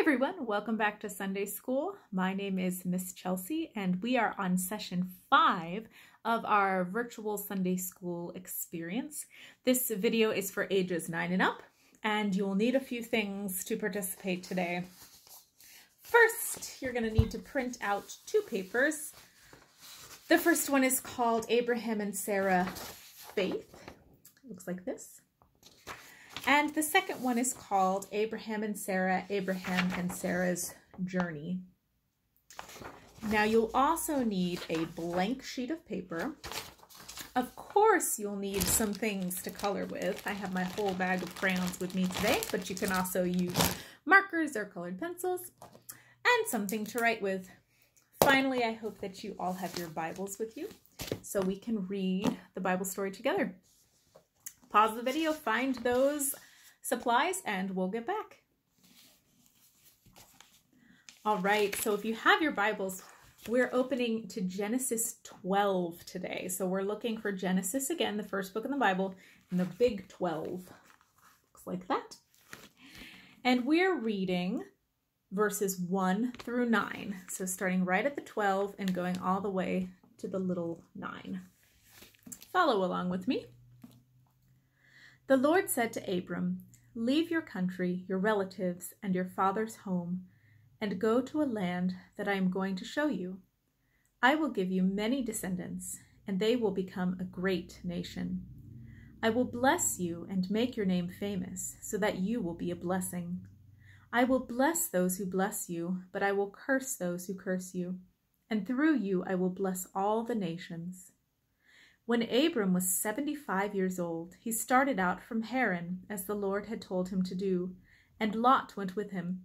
everyone, welcome back to Sunday School. My name is Miss Chelsea and we are on session five of our virtual Sunday School experience. This video is for ages nine and up and you'll need a few things to participate today. First, you're gonna need to print out two papers. The first one is called Abraham and Sarah Faith. It looks like this. And the second one is called Abraham and Sarah, Abraham and Sarah's Journey. Now you'll also need a blank sheet of paper. Of course you'll need some things to color with. I have my whole bag of crayons with me today, but you can also use markers or colored pencils and something to write with. Finally, I hope that you all have your Bibles with you so we can read the Bible story together pause the video, find those supplies, and we'll get back. All right, so if you have your Bibles, we're opening to Genesis 12 today. So we're looking for Genesis again, the first book in the Bible, and the big 12. Looks like that. And we're reading verses 1 through 9. So starting right at the 12 and going all the way to the little 9. Follow along with me. The Lord said to Abram, Leave your country, your relatives, and your father's home, and go to a land that I am going to show you. I will give you many descendants, and they will become a great nation. I will bless you and make your name famous, so that you will be a blessing. I will bless those who bless you, but I will curse those who curse you, and through you I will bless all the nations. When Abram was 75 years old, he started out from Haran, as the Lord had told him to do, and Lot went with him.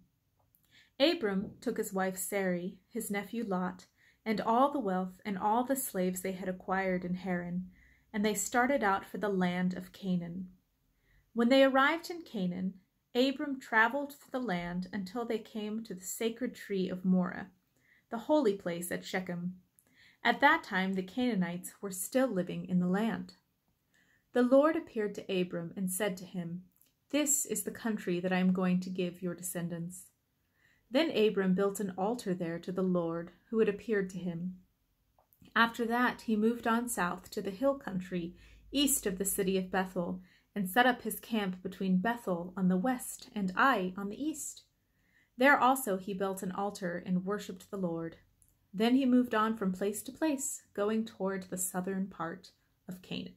Abram took his wife Sarai, his nephew Lot, and all the wealth and all the slaves they had acquired in Haran, and they started out for the land of Canaan. When they arrived in Canaan, Abram traveled through the land until they came to the sacred tree of Moreh, the holy place at Shechem. At that time the Canaanites were still living in the land. The Lord appeared to Abram and said to him, This is the country that I am going to give your descendants. Then Abram built an altar there to the Lord, who had appeared to him. After that he moved on south to the hill country, east of the city of Bethel, and set up his camp between Bethel on the west and Ai on the east. There also he built an altar and worshipped the Lord. Then he moved on from place to place, going toward the southern part of Canaan.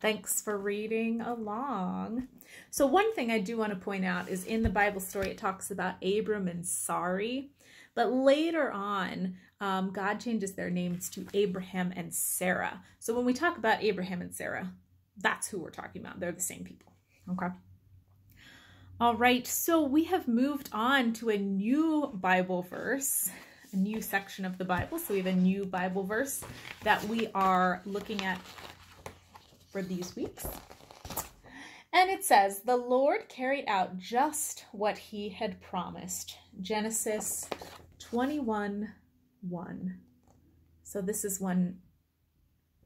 Thanks for reading along. So one thing I do want to point out is in the Bible story, it talks about Abram and Sarai, but later on, um, God changes their names to Abraham and Sarah. So when we talk about Abraham and Sarah, that's who we're talking about. They're the same people, okay? All right, so we have moved on to a new Bible verse a new section of the Bible. So we have a new Bible verse that we are looking at for these weeks. And it says, The Lord carried out just what he had promised. Genesis 21 1. So this is one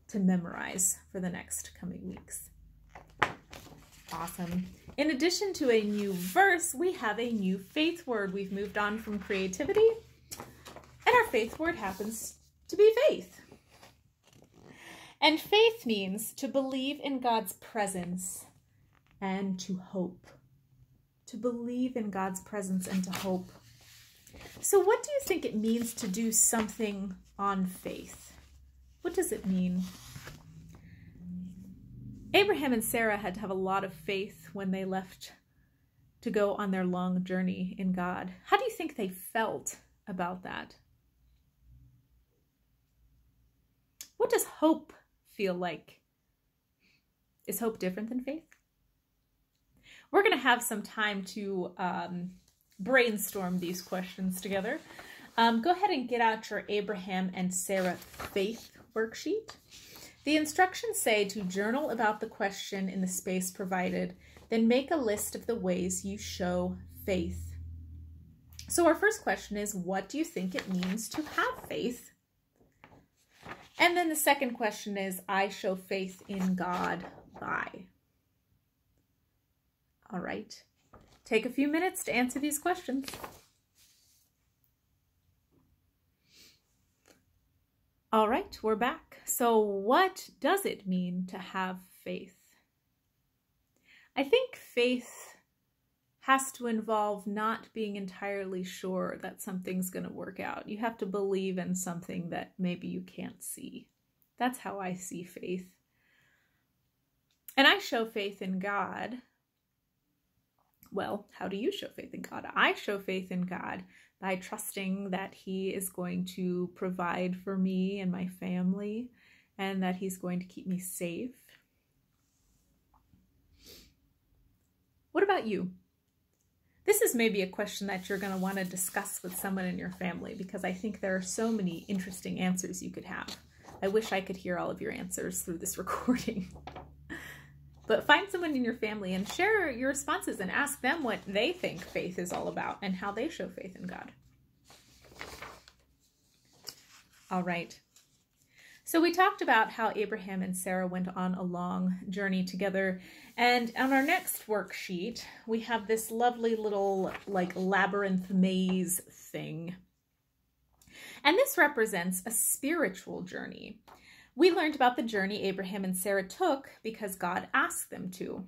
to memorize for the next coming weeks. Awesome. In addition to a new verse, we have a new faith word. We've moved on from creativity faith word happens to be faith. And faith means to believe in God's presence and to hope. To believe in God's presence and to hope. So, what do you think it means to do something on faith? What does it mean? Abraham and Sarah had to have a lot of faith when they left to go on their long journey in God. How do you think they felt about that? What does hope feel like? Is hope different than faith? We're going to have some time to um, brainstorm these questions together. Um, go ahead and get out your Abraham and Sarah faith worksheet. The instructions say to journal about the question in the space provided, then make a list of the ways you show faith. So our first question is, what do you think it means to have faith? And then the second question is, I show faith in God by. All right. take a few minutes to answer these questions. All right, we're back. So, what does it mean to have faith? I think faith has to involve not being entirely sure that something's going to work out. You have to believe in something that maybe you can't see. That's how I see faith. And I show faith in God. Well, how do you show faith in God? I show faith in God by trusting that He is going to provide for me and my family and that He's going to keep me safe. What about you? This is maybe a question that you're going to want to discuss with someone in your family because I think there are so many interesting answers you could have. I wish I could hear all of your answers through this recording. but find someone in your family and share your responses and ask them what they think faith is all about and how they show faith in God. All right. So we talked about how Abraham and Sarah went on a long journey together. And on our next worksheet, we have this lovely little like labyrinth maze thing. And this represents a spiritual journey. We learned about the journey Abraham and Sarah took because God asked them to.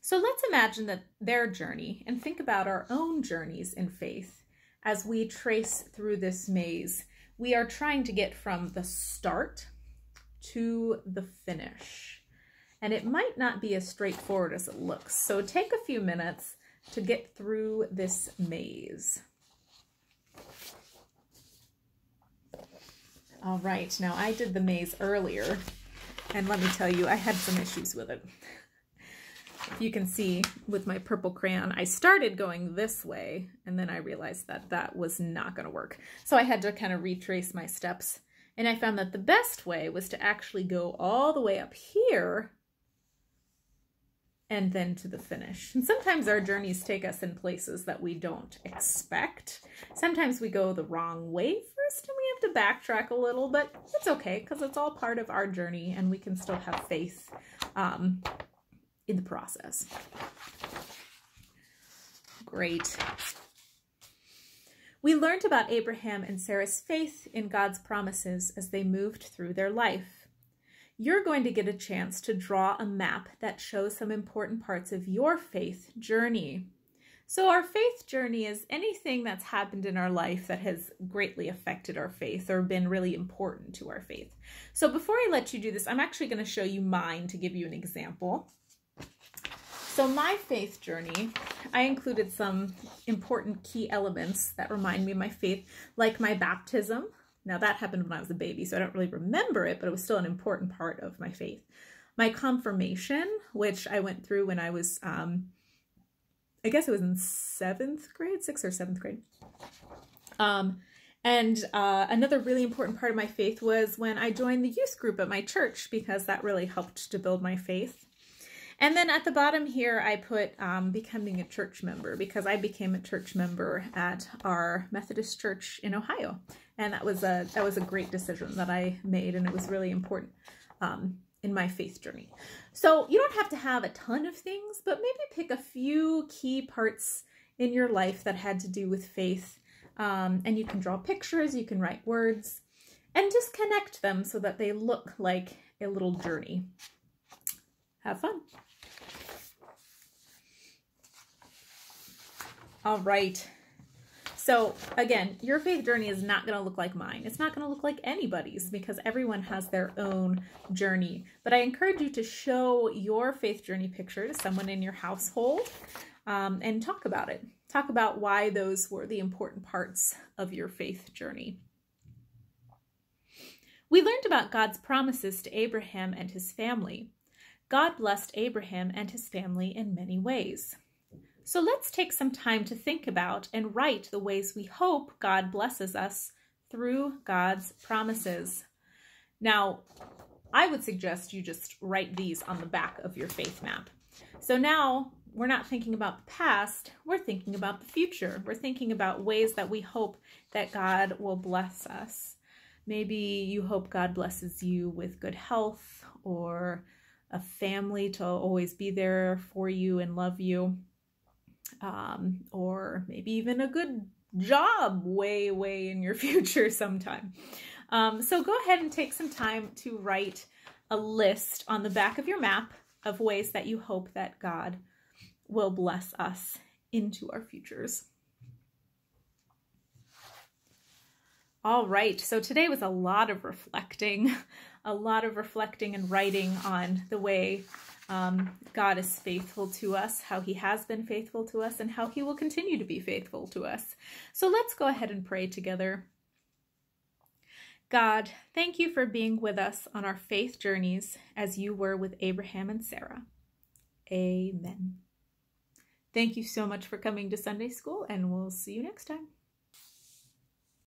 So let's imagine that their journey and think about our own journeys in faith as we trace through this maze. We are trying to get from the start to the finish. And it might not be as straightforward as it looks. So take a few minutes to get through this maze. All right, now I did the maze earlier, and let me tell you, I had some issues with it. You can see with my purple crayon, I started going this way, and then I realized that that was not going to work. So I had to kind of retrace my steps, and I found that the best way was to actually go all the way up here and then to the finish. And sometimes our journeys take us in places that we don't expect. Sometimes we go the wrong way first and we have to backtrack a little, but it's okay because it's all part of our journey and we can still have faith um, in the process. Great. We learned about Abraham and Sarah's faith in God's promises as they moved through their life you're going to get a chance to draw a map that shows some important parts of your faith journey. So, our faith journey is anything that's happened in our life that has greatly affected our faith or been really important to our faith. So, before I let you do this, I'm actually going to show you mine to give you an example. So, my faith journey, I included some important key elements that remind me of my faith, like my baptism, now, that happened when I was a baby, so I don't really remember it, but it was still an important part of my faith. My confirmation, which I went through when I was, um, I guess it was in seventh grade, sixth or seventh grade. Um, and uh, another really important part of my faith was when I joined the youth group at my church because that really helped to build my faith. And then at the bottom here, I put um, becoming a church member because I became a church member at our Methodist church in Ohio and that was a that was a great decision that I made, and it was really important um, in my faith journey. So you don't have to have a ton of things, but maybe pick a few key parts in your life that had to do with faith, um, and you can draw pictures, you can write words, and just connect them so that they look like a little journey. Have fun. All right. So again, your faith journey is not going to look like mine. It's not going to look like anybody's because everyone has their own journey. But I encourage you to show your faith journey picture to someone in your household um, and talk about it. Talk about why those were the important parts of your faith journey. We learned about God's promises to Abraham and his family. God blessed Abraham and his family in many ways. So let's take some time to think about and write the ways we hope God blesses us through God's promises. Now, I would suggest you just write these on the back of your faith map. So now we're not thinking about the past, we're thinking about the future. We're thinking about ways that we hope that God will bless us. Maybe you hope God blesses you with good health or a family to always be there for you and love you um, or maybe even a good job way, way in your future sometime. Um, so go ahead and take some time to write a list on the back of your map of ways that you hope that God will bless us into our futures. All right, so today was a lot of reflecting, a lot of reflecting and writing on the way um, God is faithful to us, how he has been faithful to us, and how he will continue to be faithful to us. So let's go ahead and pray together. God, thank you for being with us on our faith journeys as you were with Abraham and Sarah. Amen. Thank you so much for coming to Sunday school, and we'll see you next time.